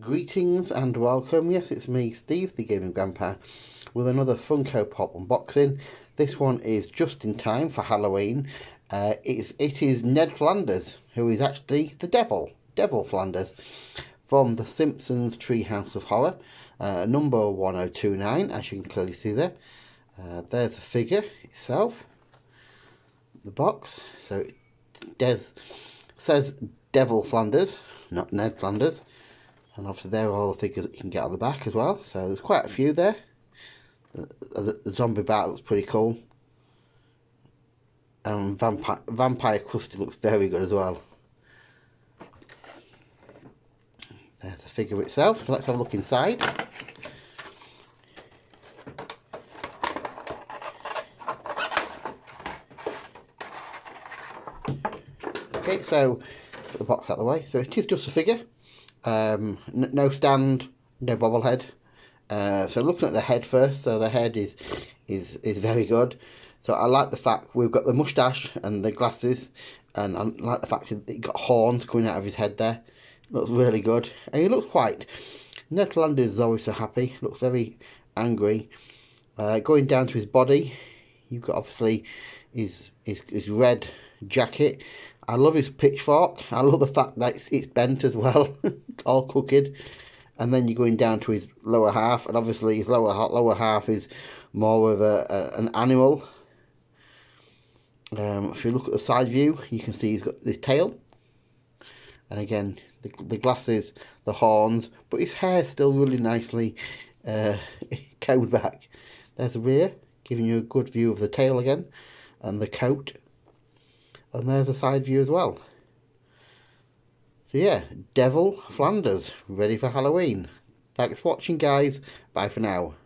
Greetings and welcome. Yes, it's me, Steve, the Gaming Grandpa, with another Funko Pop unboxing. This one is just in time for Halloween. Uh, it's, it is Ned Flanders, who is actually the devil, Devil Flanders, from The Simpsons Treehouse of Horror, uh, number 1029, as you can clearly see there. Uh, there's the figure itself, the box. So it says Devil Flanders, not Ned Flanders. And obviously there are all the figures that you can get on the back as well. So there's quite a few there. Uh, the, the zombie bat looks pretty cool. And vampire, vampire Krusty looks very good as well. There's the figure itself. So let's have a look inside. Okay, so put the box out of the way. So it is just a figure. Um, no stand, no bobblehead. Uh, so looking at the head first, so the head is is is very good. So I like the fact we've got the moustache and the glasses, and I like the fact that he got horns coming out of his head there. Looks really good, and he looks quite. Ned Flanders is always so happy. Looks very angry. Uh, going down to his body, you've got obviously his his, his red jacket I love his pitchfork. I love the fact that it's, it's bent as well, all crooked. And then you're going down to his lower half, and obviously his lower lower half is more of a, a an animal. Um, if you look at the side view, you can see he's got his tail, and again the the glasses, the horns, but his hair is still really nicely uh, combed back. There's the rear, giving you a good view of the tail again, and the coat and there's a side view as well. So yeah, Devil Flanders, ready for Halloween. Thanks for watching guys, bye for now.